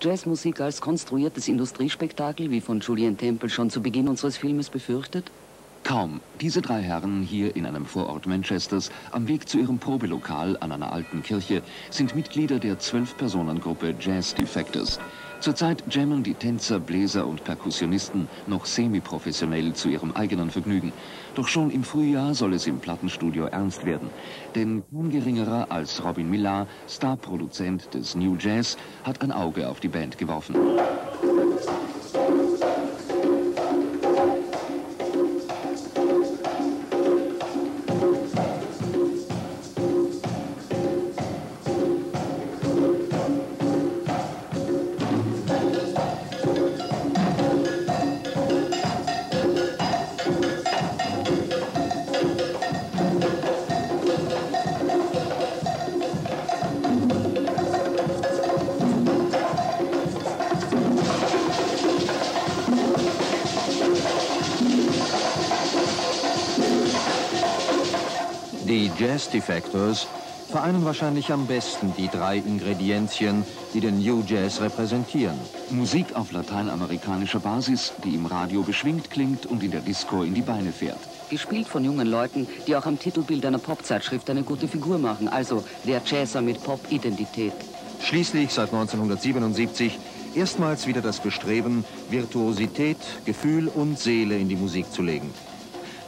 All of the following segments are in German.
Jazzmusik als konstruiertes Industriespektakel, wie von Julian Temple schon zu Beginn unseres Filmes befürchtet? Kaum. Diese drei Herren hier in einem Vorort Manchesters, am Weg zu ihrem Probelokal an einer alten Kirche, sind Mitglieder der Zwölf-Personen-Gruppe Jazz Defectors. Zurzeit jammen die Tänzer, Bläser und Perkussionisten noch semi-professionell zu ihrem eigenen Vergnügen. Doch schon im Frühjahr soll es im Plattenstudio ernst werden. Denn kein geringerer als Robin Millar, Starproduzent des New Jazz, hat ein Auge auf die Band geworfen. Die Jazz Defectors vereinen wahrscheinlich am besten die drei Ingredienzien, die den New Jazz repräsentieren. Musik auf lateinamerikanischer Basis, die im Radio beschwingt klingt und in der Disco in die Beine fährt. Gespielt von jungen Leuten, die auch am Titelbild einer Popzeitschrift eine gute Figur machen. Also der Jazzer mit Pop-Identität. Schließlich seit 1977 erstmals wieder das Bestreben, Virtuosität, Gefühl und Seele in die Musik zu legen.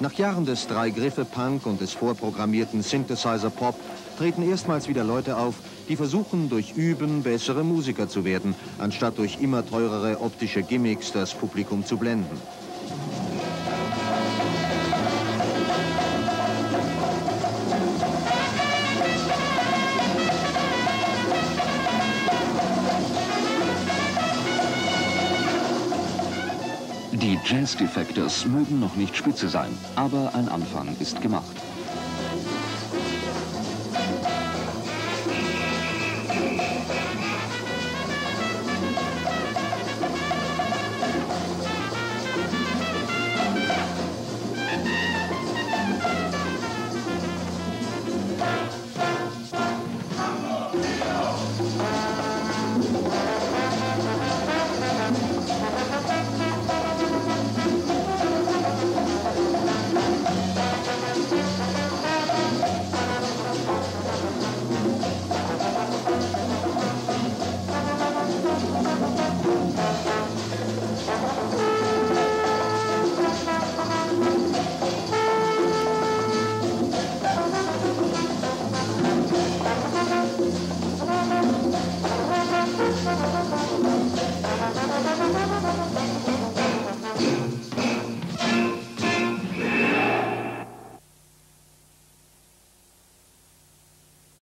Nach Jahren des Drei-Griffe-Punk und des vorprogrammierten Synthesizer-Pop treten erstmals wieder Leute auf, die versuchen, durch Üben bessere Musiker zu werden, anstatt durch immer teurere optische Gimmicks das Publikum zu blenden. Die Jazz Defectors mögen noch nicht spitze sein, aber ein Anfang ist gemacht.